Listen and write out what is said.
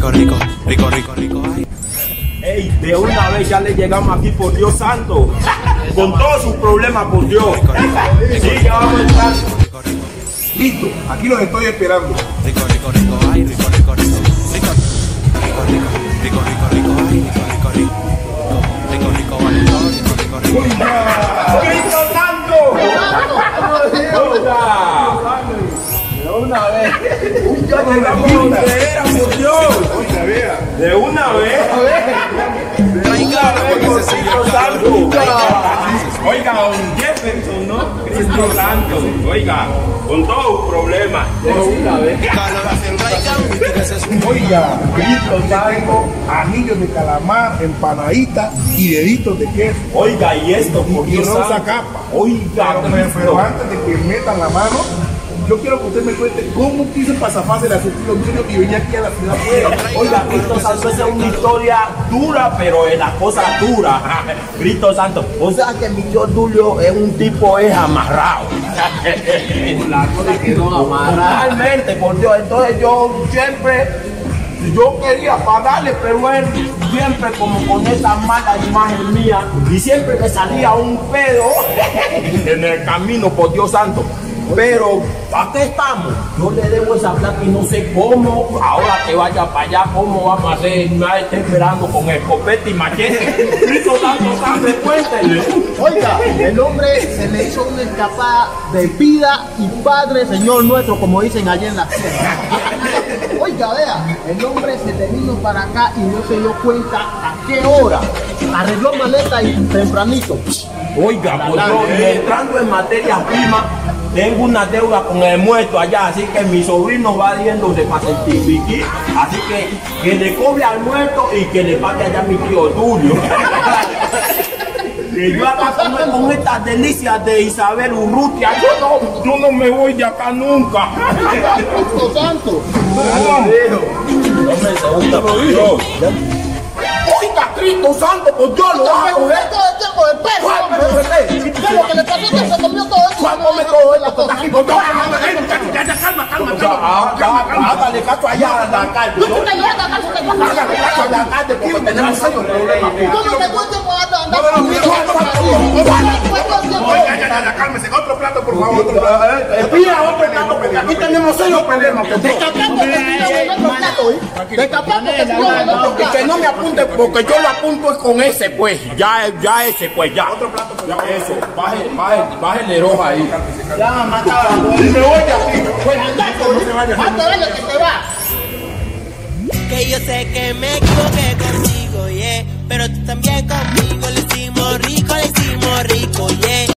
rico, rico, rico, rico, rico. Ay. Ey, de una vez ya le llegamos aquí por Dios santo. Con todos sus problemas por Dios. Sí, ya vamos a entrar. Listo, aquí los estoy esperando. Rico, rico, rico, ay, rico, rico, rico, rico, rico, una vez. De una vez. Oiga, don Jefferson, ¿no? Cristo santo. Oiga, con todos sus problemas. Oiga, Cristo santo, anillos de calamar, empanaditas y deditos de queso. Oiga, y esto, por Y rosa capa. Oiga, Pero, antes de que metan la mano, yo quiero que usted me cuente cómo quiso pasafase la sufrió niño y venía aquí a la ciudad fuera. Oiga, Cristo Santo, esa es una historia dura, pero es la cosa dura. Cristo Santo. O sea que mi tío Tulio es un tipo es amarrado. Realmente, por Dios. Entonces yo siempre, yo quería pagarle, pero él siempre como con esa mala imagen mía y siempre me salía un pedo en el camino, por Dios santo. Pero, ¿a qué estamos? Yo le debo esa plata y no sé cómo, ahora que vaya para allá, cómo vamos a hacer. Me está esperando con escopeta y machete. Cristo santo, santo, cuéntele. Oiga, el hombre se le hizo una escapada de vida y padre, Señor nuestro, como dicen allá en la tierra. Oiga, vea, el hombre se le vino para acá y no se dio cuenta qué hora. Arregló maleta y tempranito. Oiga, pues yo, y entrando en materia prima, tengo una deuda con el muerto allá, así que mi sobrino va yéndose para certificar, así que que le cobre al muerto y que le pague allá a mi tío Tulio. Que yo acá con, con estas delicias de Isabel Urrutia, yo no, yo no me voy de acá nunca. Santo. No me segunda por busca a Cristo Santo, pues yo lo hago. Todo lo que le pasó que se comió todo esto? ¿Cuándo me todo esto? No, calma, calma, calma. Hágale caso allá a la calle. Tú te llevas a caso, caso a la calle, porque tenemos serios problemas. No, no, no, aquí tenemos serios problemas hoy. De capaz que no, me apunte, porque yo lo apunto con ese, pues. Ya, ya ese, pues, ya. Otro plato, ya eso. Baje, baje, bájele roja ahí. Ya, mataba. Pues. Me voy de aquí. Pues andate, no se vaya. Hasta que te va. Que yo sé que me equivoqué contigo, yeah. Pero tú también conmigo,